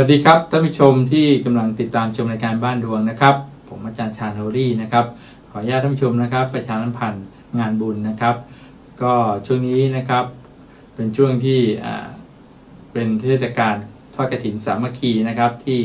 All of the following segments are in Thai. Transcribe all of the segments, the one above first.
สวัสดีครับท่านผู้ชมที่กำลังติดตามชมรายการบ้านดวงนะครับ ผมอาจารย์ชาญโฮรี่นะครับ ขออนุญาตท่านผู้ชมนะครับ ประชาสัมพันธ์งานบุญนะครับ ก็ช่วงนี้นะครับ เป็นช่วงที่เป็นเทศกาลทอดกฐินสามัคคีนะครับที่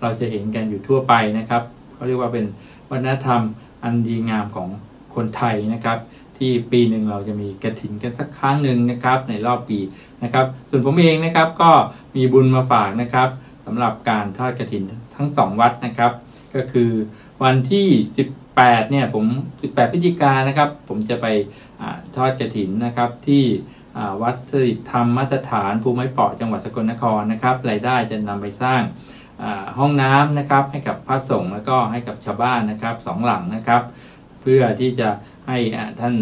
เราจะเห็นกันอยู่ทั่วไปนะครับเขาเรียกว่าเป็นวัฒนธรรมอันดีงามของคนไทยนะครับ ที่ปีหนึ่งเราจะมีกระถินกันสักครั้งหนึ่งนะครับ ในรอบปีนะครับ ส่วนผมเองนะครับก็มีบุญมาฝากนะครับสำหรับการทอดกระถินทั้งสองวัดนะครับ ก็คือวันที่ 18เนี่ยผม 18พฤศจิกายนะครับ ผมจะไปอทอดกระถินนะครับที่วัดสถิตธรรมสถานภูมิเปาะจังหวัดสกลนครนะครับรายได้จะนำไปสร้างห้องน้ำนะครับให้กับพระสงฆ์แล้วก็ให้กับชาวบ้านนะครับสองหลังนะครับ เพื่อที่จะให้ท่าน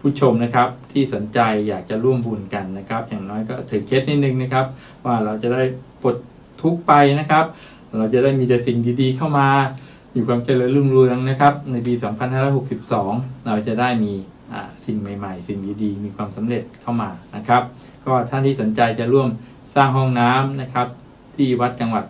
ผู้ชมนะครับที่สนใจอยากจะร่วมบุญกันนะครับ อย่างน้อยก็ถือเคสนิดนึงนะครับ ว่าเราจะได้ปลดทุกข์ไปนะครับ เราจะได้มีแต่สิ่งดีๆ เข้ามามีความเจริญรุ่งเรืองนะครับ ในปี 2562 เราจะได้มีสิ่งใหม่ ๆ สิ่งดีๆ มีความสำเร็จเข้ามานะครับ ก็ท่านที่สนใจจะร่วมสร้างห้องน้ำนะครับ ที่วัดจังหวัด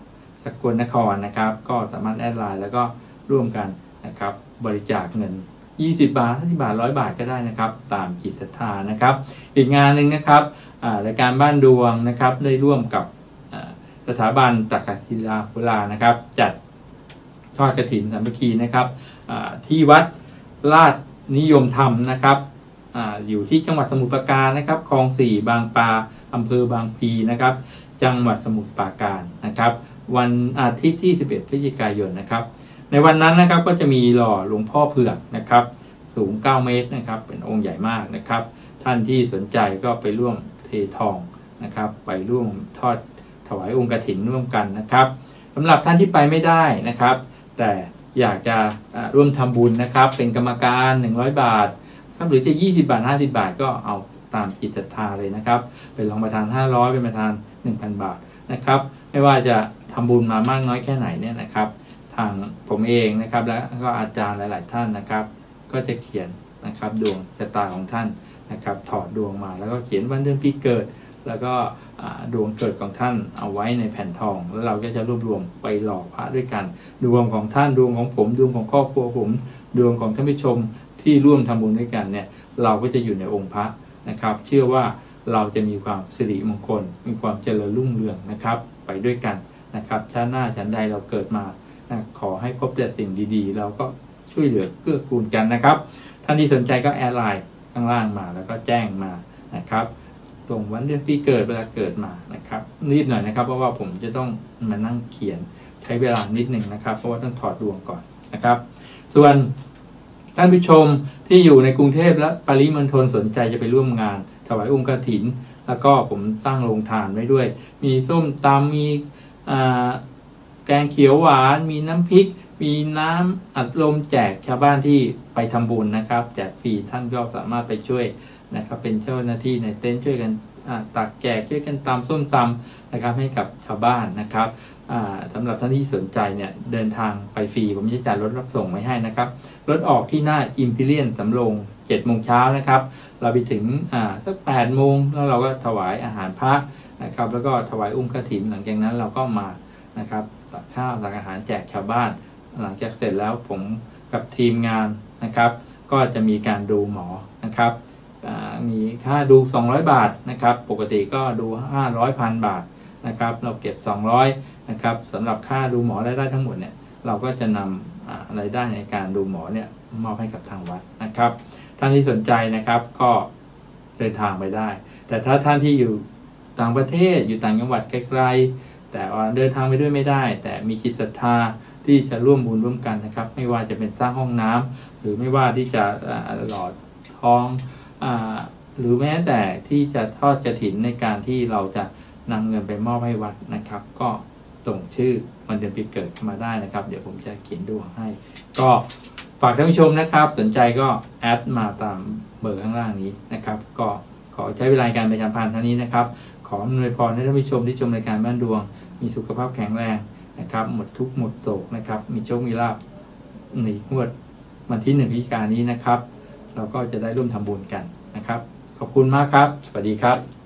สกลนครนะครับ ก็สามารถแอดไลน์แล้วก็ร่วมกันนะครับ บริจาคเงิน 20 บาท50บาท 100 บาทก็ได้นะครับ ตามจิตศรัทธานะครับ อีกงานหนึ่งนะครับรายการบ้านดวงนะครับได้ร่วมกับสถาบันตักกศิลาพุลานะครับ จัดทอดกระถินสามัคคีนะครับที่วัดลาดนิยมธรรมนะครับออยู่ที่จังหวัดสมุทรปราการนะครับคลองสี่บางปลาอำเภอบางพีนะครับ จังหวัดสมุทรปราการนะครับ วันอาทิตย์ที่ 11 พฤศจิกายนนะครับ ในวันนั้นนะครับก็จะมีหล่อหลวงพ่อเผือกนะครับ สูง 9 เมตรนะครับ เป็นองค์ใหญ่มากนะครับ ท่านที่สนใจก็ไปร่วมเททองนะครับ ไปร่วมทอดถวายองค์กฐินร่วมกันนะครับสำหรับท่านที่ไปไม่ได้นะครับ แต่อยากจะร่วมทำบุญนะครับ เป็นกรรมการ 100 บาทครับหรือจะ 20 บาท 50 บาทก็เอาตามจิตศรัทธาเลยนะครับ เป็นรองประธาน 500 เป็นประธาน 1,000 บาทนะครับ ไม่ว่าจะทำบุญมามากน้อยแค่ไหนเนี่ยนะครับางผมเองนะครับ แล้วก็อาจารย์หลาย ๆ ท่านนะครับ ก็จะเขียนนะครับดวงชะตาของท่านนะครับ ถอดดวงมาแล้วก็เขียนวันเดือนปีเกิด แล้วก็ดวงเกิดของท่านเอาไว้ในแผ่นทอง แล้วเราก็จะรวบรวมไปหล่อพระด้วยกัน ดวงของท่านดวงของผม ดวงของครอบครัวผม ดวงของท่านผู้ชมที่ร่วมทำบุญด้วยกันเนี่ยเราก็จะอยู่ในองค์พระนะครับ เชื่อว่าเราจะมีความสิริมงคล มีความเจริญรุ่งเรืองนะครับ ไปด้วยกันนะครับชาติหน้าฉันใดเราเกิดมา นะขอให้พบแต่สิ่งดีๆ เราก็ช่วยเหลือเกื้อกูลกันนะครับ ท่านที่สนใจก็แอดไลน์ข้างล่างมาแล้วก็แจ้งมานะครับส่งวันเดือนปีเกิดเวลาเกิดมานะครับรีบหน่อยนะครับ เพราะว่าผมจะต้องมานั่งเขียนใช้เวลานิดหนึ่งนะครับ เพราะว่าต้องถอดดวงก่อนนะครับ ส่วนท่านผู้ชมที่อยู่ในกรุงเทพและปริมณฑลสนใจจะไปร่วมงาน ถวายองค์กฐิน แล้วก็ผมสร้างโรงทานไว้ด้วย มีส้มตำมีอ่า แกงเขียวหวาน มีน้ำพริก มีน้ำอัดลมแจกชาวบ้านที่ไปทำบุญนะครับ แจกฟรีท่านก็สามารถไปช่วยนะครับ เป็นเจ้าหน้าที่ในเต็นท์ช่วยกันตักแจกช่วยกันตำส้มตำนะครับให้กับชาวบ้านนะครับสำหรับท่านที่สนใจเนี่ยเดินทางไปฟรีผมจะจ่ายรถรับส่งไว้ให้นะครับรถออกที่หน้าอิมพีเรียนสำโรง7โมงเช้านะครับ เราไปถึงสัก8โมงแล้วเราก็ถวายอาหารพระนะครับ แล้วก็ถวายอุ้มกฐิน หลังจากนั้นเราก็มา นะครับตักข้าวตักอาหารแจกชาวบ้าน หลังจากเสร็จแล้วผมกับทีมงานนะครับ ก็จะมีการดูหมอนะครับมีค่าดู 200 บาทนะครับ ปกติก็ดู 500พันบาทนะครับ เราเก็บ 200นะครับสำหรับค่าดูหมอรายได้ทั้งหมดเนี่ยเราก็จะนำรายได้ในการดูหมอเนี่ยมอบให้กับทางวัดนะครับ ท่านที่สนใจนะครับก็เดินทางไปได้ แต่ถ้าท่านที่อยู่ต่างประเทศอยู่ต่างจังหวัดไกล แต่ว่าเดินทางไปด้วยไม่ได้ แต่มีจิตศรัทธาที่จะร่วมบุญร่วมกันนะครับ ไม่ว่าจะเป็นสร้างห้องน้ำหรือไม่ว่าที่จะหล่อทองอหรือแม้แต่ที่จะทอดกระถินในการที่เราจะนำเงินไปมอบให้วัดนะครับ ก็ส่งชื่อวันเดือนปีเกิดเข้ามาได้นะครับ เดี๋ยวผมจะเขียนดวงให้ ก็ฝากท่านผู้ชมนะครับ สนใจก็แอดมาตามเบอร์ข้างล่างนี้นะครับ ก็ขอใช้เวลาในการประชาพันธ์เท่านี้นะครับ ขออำนวยพรให้ท่านผู้ชมที่ชมรายการบ้านดวง มีสุขภาพแข็งแรงนะครับ หมดทุกข์หมดโศกนะครับ มีโชคมีลาภในงวดวันที่หนึ่งพิการนนี้นะครับ เราก็จะได้ร่วมทำบุญกันนะครับ ขอบคุณมากครับ สวัสดีครับ